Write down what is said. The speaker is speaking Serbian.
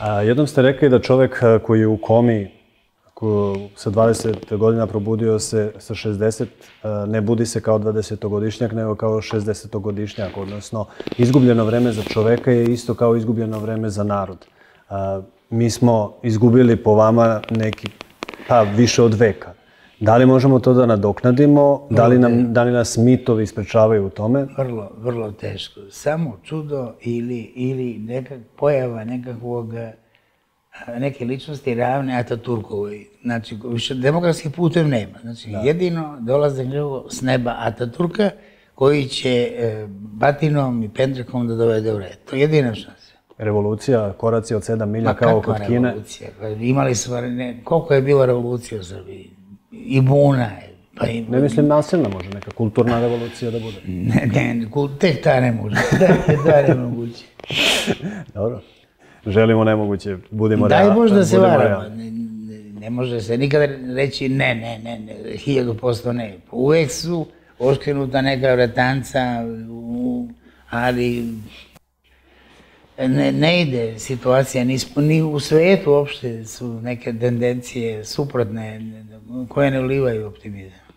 A, jednom ste rekli da čovek koji je u komi, ko sa 20 godina probudio se sa 60, a, ne budi se kao 20-godišnjak, nego kao 60-godišnjak, odnosno izgubljeno vreme za čoveka je isto kao izgubljeno vreme za narod. Mi smo izgubili po vama neki, pa više od veka. Da li možemo to da nadoknadimo? Da li, nam, da li nas mitovi sprečavaju u tome? Vrlo, vrlo teško. Samo čudo ili, ili nekak, pojava nekakvog neke ličnosti ravne Ataturkovoj. Znači, više demokratskih putem nema. Znači, da. jedino dolaze s neba Ataturka koji će e, batinom i pendrekom da dovede u red. To je jedina šansa. Revolucija, koraci od 7 milja kao kod Kine. revolucija? Pa imali su, ne, koliko je bila revolucija u Srbiji? I buna. Pa i, ne mislim nasilna može, neka kulturna revolucija da bude. Ne, ne, tek ta ne može, tek ta ne moguće. Dobro. Želimo nemoguće, budimo realni. Daj Bož da se varamo. Ne, ne, ne može se nikada reći ne, ne, ne, ne, hiljadu posto ne. Uvek su oškrenuta neka vretanca, ali ne, ne ide situacija, ni, ni u svetu uopšte su neke tendencije suprotne koje ne ulivaju optimizam.